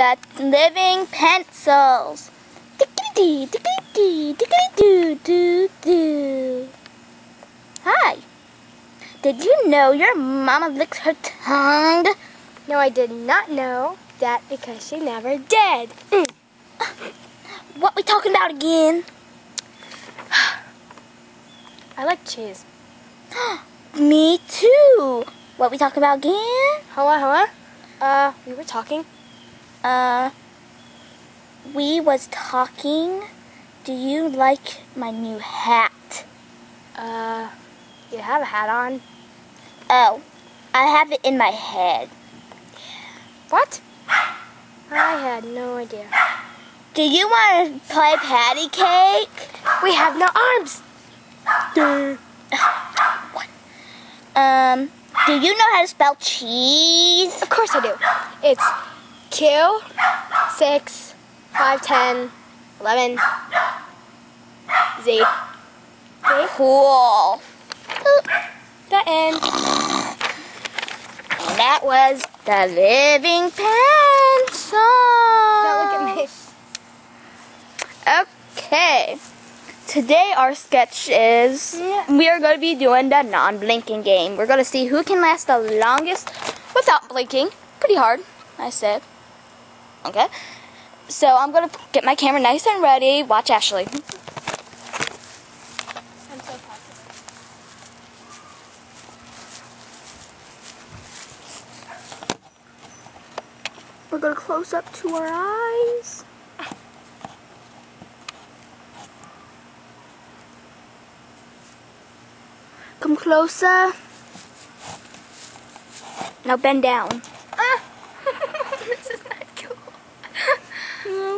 the living pencils. Hi. Did you know your mama licks her tongue? No, I did not know that because she never did. Mm. What we talking about again? I like cheese. Me too. What we talking about again? Hold on. Uh, we were talking. Uh, we was talking. Do you like my new hat? Uh, you have a hat on. Oh, I have it in my head. What? I had no idea. Do you want to play patty cake? We have no arms. Um, do you know how to spell cheese? Of course I do. It's Q, 6, 5, 10, 11, Z. Z. Cool. The end. And that was the living pencil. Now look at me. Okay. Today our sketch is Yeah. we are going to be doing the non-blinking game. We're going to see who can last the longest without blinking. Pretty hard, I said. Okay. So I'm going to get my camera nice and ready. Watch Ashley. We're going to close up to our eyes. Come closer. Now bend down. Ah. this is not cool.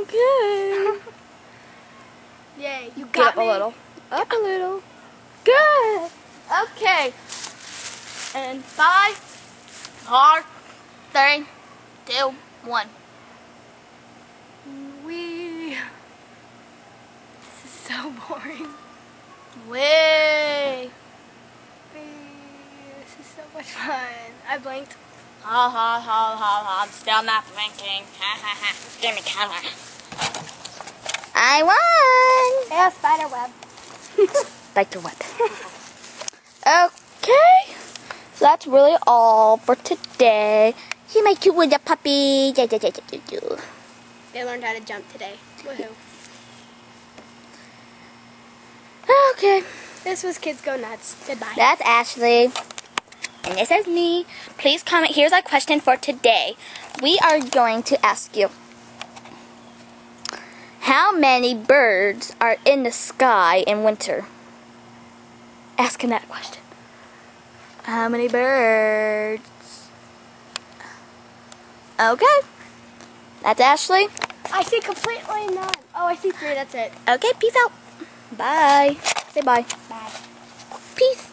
Okay. Yay, you Get got up me. a little. Up a little. Good. Okay. And five, four, three, two, one. We. This is so boring. Way. This is so much fun. I blinked. Ha ha ha ha ha. I'm still not blinking. Ha ha ha. Give me color. I won. Yeah, spider web. spider web. okay. So that's really all for today. He make you with a puppy. Yeah, yeah, yeah, yeah, yeah. They learned how to jump today. Woohoo. Okay. This was Kidz Go Nutz. Goodbye. That's Ashley. And this is me. Please comment. Here's our question for today. We are going to ask you How many birds are in the sky in winter? Asking that question. How many birds? Okay. That's Ashley. I see completely none. Oh, I see three. That's it. Okay, peace out. Bye. Say bye. Bye. Peace.